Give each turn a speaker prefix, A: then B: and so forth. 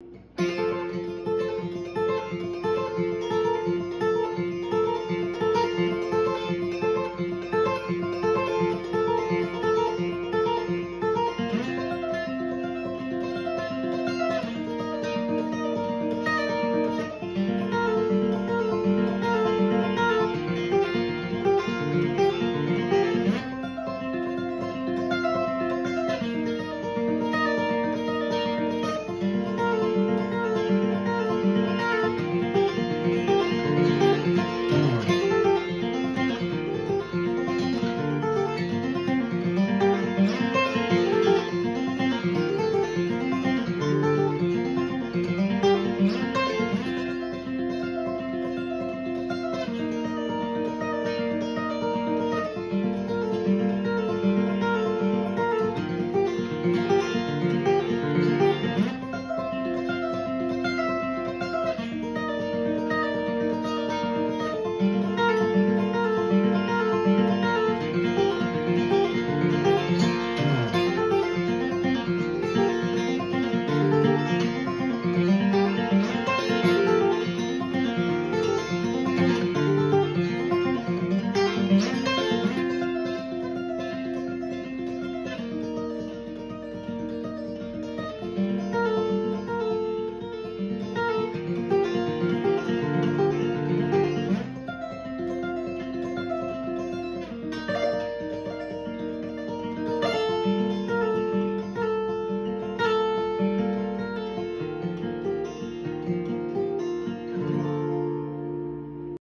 A: Música